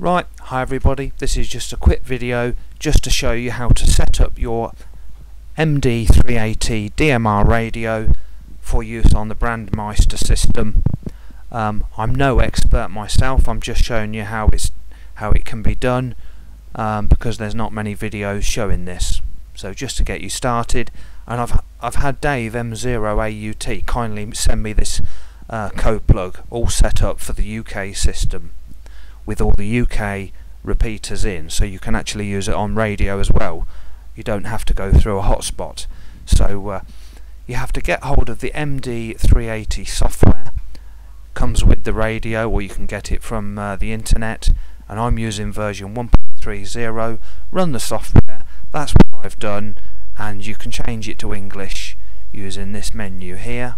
Right, hi everybody, this is just a quick video just to show you how to set up your MD380 DMR radio for use on the Brandmeister system. Um, I'm no expert myself, I'm just showing you how it's how it can be done um, because there's not many videos showing this. So just to get you started, and I've I've had Dave M0AUT kindly send me this uh, code plug all set up for the UK system with all the UK repeaters in so you can actually use it on radio as well. You don't have to go through a hotspot. So uh, you have to get hold of the MD380 software comes with the radio or you can get it from uh, the internet. And I'm using version 1.30 run the software that's what I've done and you can change it to English using this menu here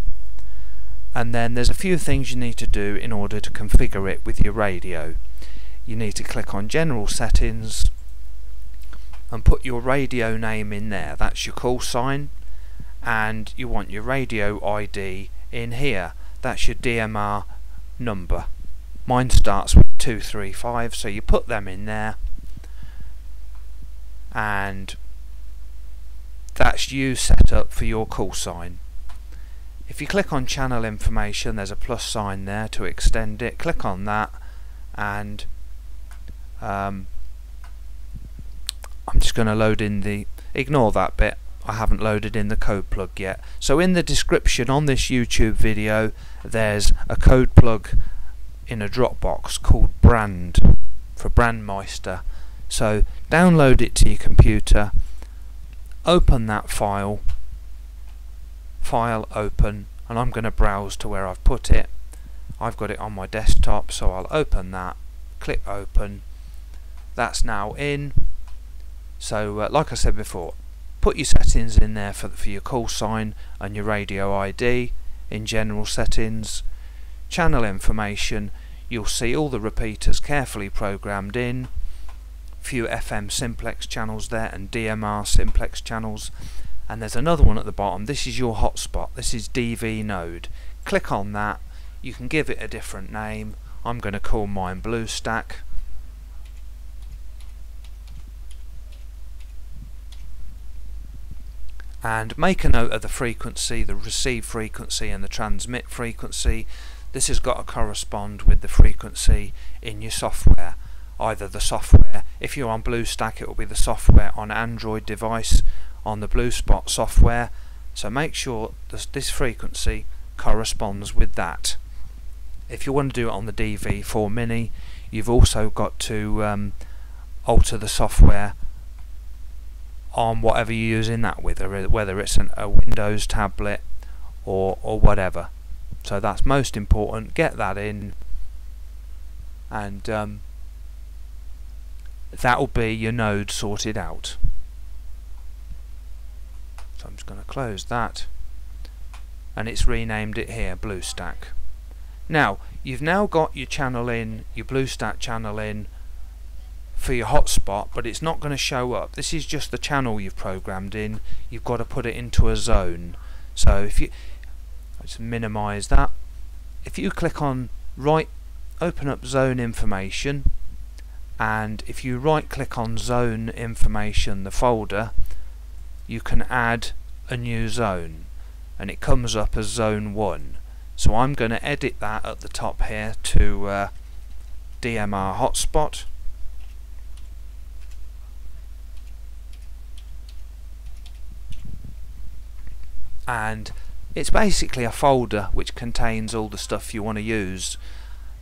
and then there's a few things you need to do in order to configure it with your radio. You need to click on general settings and put your radio name in there. That's your call sign. And you want your radio ID in here. That's your DMR number. Mine starts with 235 so you put them in there. And that's you set up for your call sign if you click on channel information there's a plus sign there to extend it. Click on that and um, I'm just going to load in the ignore that bit. I haven't loaded in the code plug yet. So in the description on this YouTube video there's a code plug in a Dropbox called brand for Brandmeister. So download it to your computer open that file file open and I'm going to browse to where I've put it. I've got it on my desktop so I'll open that click open. That's now in. So uh, like I said before put your settings in there for, for your call sign and your radio ID in general settings channel information you'll see all the repeaters carefully programmed in. Few FM simplex channels there and DMR simplex channels and there's another one at the bottom. This is your hotspot. This is DV node. Click on that. You can give it a different name. I'm going to call mine BlueStack. And make a note of the frequency, the receive frequency and the transmit frequency. This has got to correspond with the frequency in your software. Either the software, if you're on BlueStack it will be the software on Android device on the BlueSpot software. So make sure this, this frequency corresponds with that. If you want to do it on the DV4 Mini you've also got to um, alter the software on whatever you're using that with, whether it's an, a Windows tablet or, or whatever. So that's most important. Get that in, and um, that will be your node sorted out. So I'm just going to close that, and it's renamed it here, BlueStack. Now you've now got your channel in, your BlueStack channel in for your hotspot but it's not going to show up. This is just the channel you've programmed in. You've got to put it into a zone. So if you let's minimize that. If you click on right open up zone information and if you right click on zone information the folder you can add a new zone and it comes up as zone 1 so I'm going to edit that at the top here to uh, DMR hotspot. And it's basically a folder which contains all the stuff you want to use.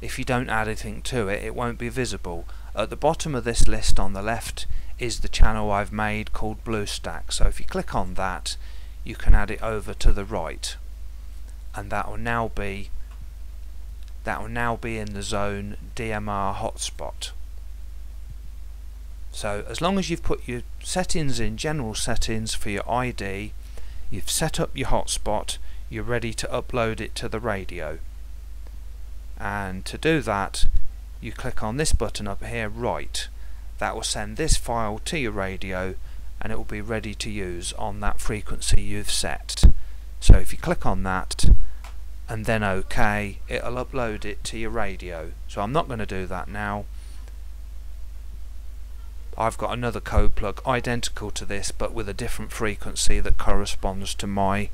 If you don't add anything to it it won't be visible. At the bottom of this list on the left is the channel I've made called BlueStack so if you click on that you can add it over to the right and that will now be that will now be in the zone DMR hotspot so as long as you've put your settings in general settings for your ID You've set up your hotspot, you're ready to upload it to the radio. And to do that, you click on this button up here, write. That will send this file to your radio and it will be ready to use on that frequency you've set. So if you click on that and then OK, it'll upload it to your radio. So I'm not going to do that now. I've got another code plug identical to this but with a different frequency that corresponds to my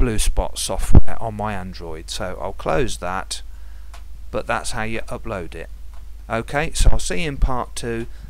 BlueSpot software on my Android so I'll close that but that's how you upload it okay so I'll see you in part 2